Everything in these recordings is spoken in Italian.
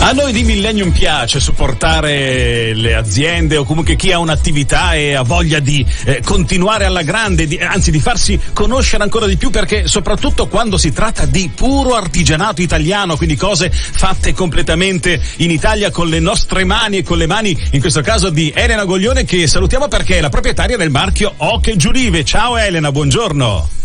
A noi di Millennium piace supportare le aziende o comunque chi ha un'attività e ha voglia di eh, continuare alla grande, di, anzi di farsi conoscere ancora di più perché soprattutto quando si tratta di puro artigianato italiano, quindi cose fatte completamente in Italia con le nostre mani e con le mani in questo caso di Elena Goglione che salutiamo perché è la proprietaria del marchio Oche Giulive. Ciao Elena, buongiorno.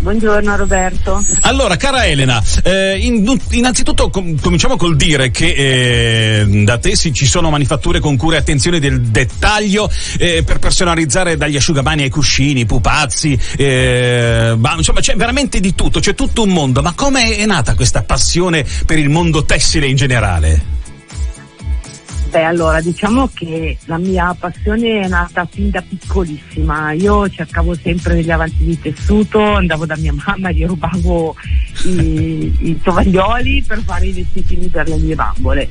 Buongiorno Roberto. Allora, cara Elena, eh, in, innanzitutto com- cominciamo col dire che eh, da te si, ci sono manifatture con cura e attenzione del dettaglio eh, per personalizzare dagli asciugamani ai cuscini, pupazzi, eh, ma, insomma c'è veramente di tutto, c'è tutto un mondo. Ma come è nata questa passione per il mondo tessile in generale? Beh, allora diciamo che la mia passione è nata fin da piccolissima. Io cercavo sempre degli avanti di tessuto, andavo da mia mamma e gli rubavo i, i tovaglioli per fare i vestitini per le mie bambole.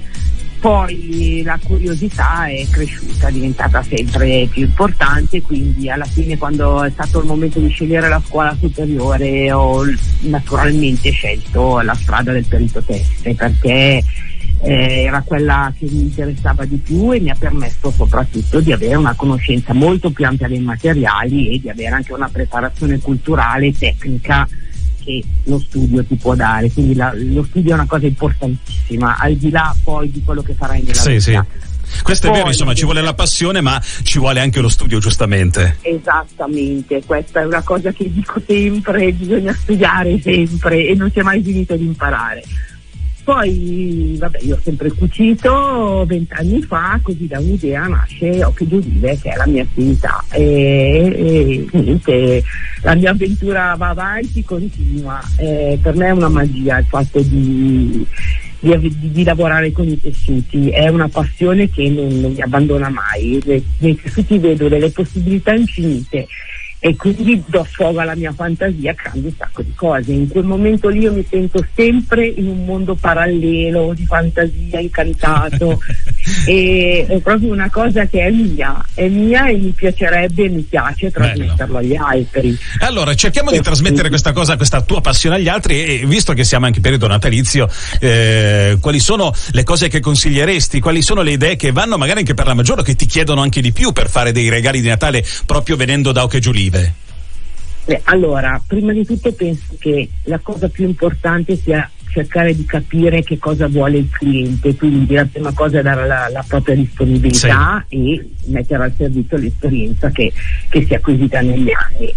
Poi la curiosità è cresciuta, è diventata sempre più importante, quindi alla fine quando è stato il momento di scegliere la scuola superiore ho naturalmente scelto la strada del perito tessile perché eh, era quella che mi interessava di più e mi ha permesso soprattutto di avere una conoscenza molto più ampia dei materiali e di avere anche una preparazione culturale e tecnica che lo studio ti può dare. Quindi la, lo studio è una cosa importantissima, al di là poi di quello che farai nella sì, vita. Sì. Questo Poi, è vero, insomma, ci vuole la passione, ma ci vuole anche lo studio, giustamente. Esattamente, questa è una cosa che dico sempre, bisogna studiare sempre e non c'è mai finito di imparare. Poi, vabbè, io ho sempre cucito, vent'anni fa, così da un'idea nasce Occhio di Olive, che è la mia attività. E, e niente, la mia avventura va avanti, continua. Eh, per me è una magia il fatto di, di, di, lavorare con i tessuti, è una passione che non, non mi abbandona mai. Nei tessuti vedo delle possibilità infinite e quindi do sfogo alla mia fantasia creando un sacco di cose. In quel momento lì io mi sento sempre in un mondo parallelo di fantasia, incantato e è proprio una cosa che è mia, è mia e mi piacerebbe e mi piace trasmetterlo agli altri. Allora cerchiamo di trasmettere questa cosa, questa tua passione agli altri e visto che siamo anche in periodo natalizio, eh, quali sono le cose che consiglieresti, quali sono le idee che vanno magari anche per la maggiore che ti chiedono anche di più per fare dei regali di Natale proprio venendo da Oche Giulia? Vive? Beh, allora, prima di tutto penso che la cosa più importante sia cercare di capire che cosa vuole il cliente, quindi la prima cosa è dare la, la propria disponibilità sì. e mettere al servizio l'esperienza che, che si è acquisita negli anni.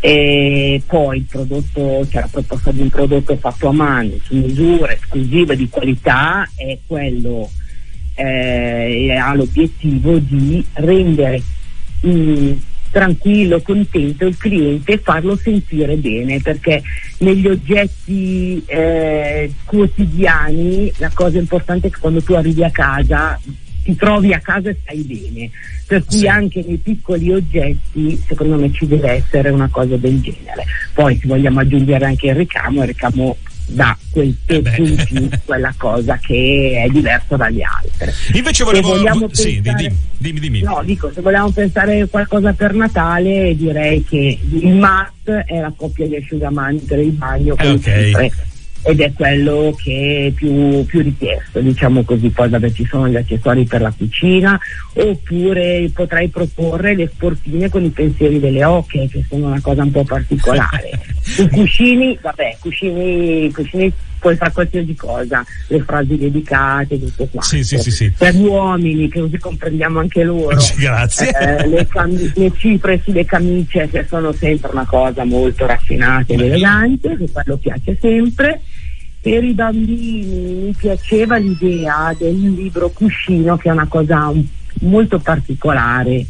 E poi il prodotto, cioè la proposta di un prodotto fatto a mano, su misura, esclusiva di qualità, è quello eh, ha l'obiettivo di rendere mh, tranquillo, contento il cliente e farlo sentire bene perché negli oggetti eh, quotidiani la cosa importante è che quando tu arrivi a casa ti trovi a casa e stai bene. Per cui sì. anche nei piccoli oggetti, secondo me ci deve essere una cosa del genere. Poi se vogliamo aggiungere anche il ricamo, il ricamo dà quel pezzo eh in più, quella cosa che è diversa dagli altri. Invece volevo... vogliamo sì, pensare, dimmi, dimmi, No, dico, se vogliamo pensare a qualcosa per Natale, direi che il must è la coppia di asciugamani per il bagno, eh, okay ed è quello che è più, più richiesto, diciamo così, poi vabbè ci sono gli accessori per la cucina, oppure potrei proporre le sportine con i pensieri delle ocche, che sono una cosa un po' particolare. I cuscini, vabbè, cuscini, cuscini puoi fare qualsiasi cosa, le frasi dedicate, tutto qua. Sì, sì, sì, sì. Per gli uomini, che così comprendiamo anche loro. Grazie. Eh, le, cam- le cifre sulle camicie che sono sempre una cosa molto raffinata ed elegante, che quello piace sempre. Per i bambini mi piaceva l'idea del libro cuscino, che è una cosa molto particolare.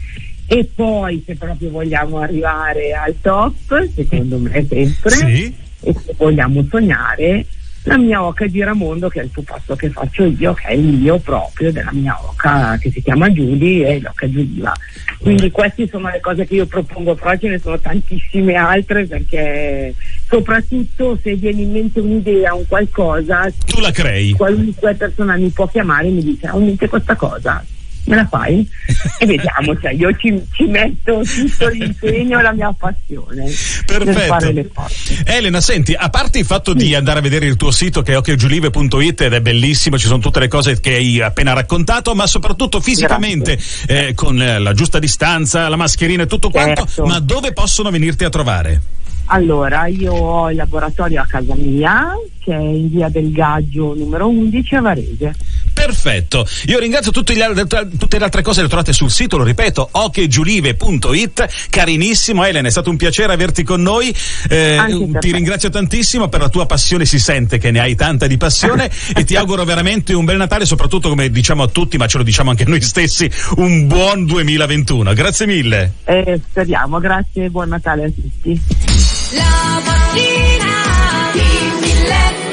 E poi, se proprio vogliamo arrivare al top, secondo me sempre, sì. e se vogliamo sognare, la mia oca giramondo che è il pupasso che faccio io che è il mio proprio della mia oca che si chiama Giulia e l'oca Giulia quindi queste sono le cose che io propongo però ce ne sono tantissime altre perché soprattutto se viene in mente un'idea un qualcosa tu la crei qualunque persona mi può chiamare e mi dice ho in mente questa cosa me la fai? e vediamo, cioè, io ci, ci, metto tutto l'impegno e la mia passione Perfetto. per fare le cose. Elena, senti, a parte il fatto sì. di andare a vedere il tuo sito che è occhiogiulive.it ed è bellissimo, ci sono tutte le cose che hai appena raccontato, ma soprattutto fisicamente, eh, con la giusta distanza, la mascherina e tutto quanto, certo. ma dove possono venirti a trovare? Allora, io ho il laboratorio a casa mia, che è in via del Gaggio numero 11 a Varese. Perfetto, io ringrazio tutte le altre cose le trovate sul sito, lo ripeto, ochegiulive.it. Carinissimo Elena, è stato un piacere averti con noi. Eh, ti ringrazio tantissimo per la tua passione, si sente che ne hai tanta di passione e ti auguro veramente un bel Natale, soprattutto come diciamo a tutti, ma ce lo diciamo anche noi stessi, un buon 2021. Grazie mille. Eh, speriamo, grazie e buon Natale a tutti. La mattina di mille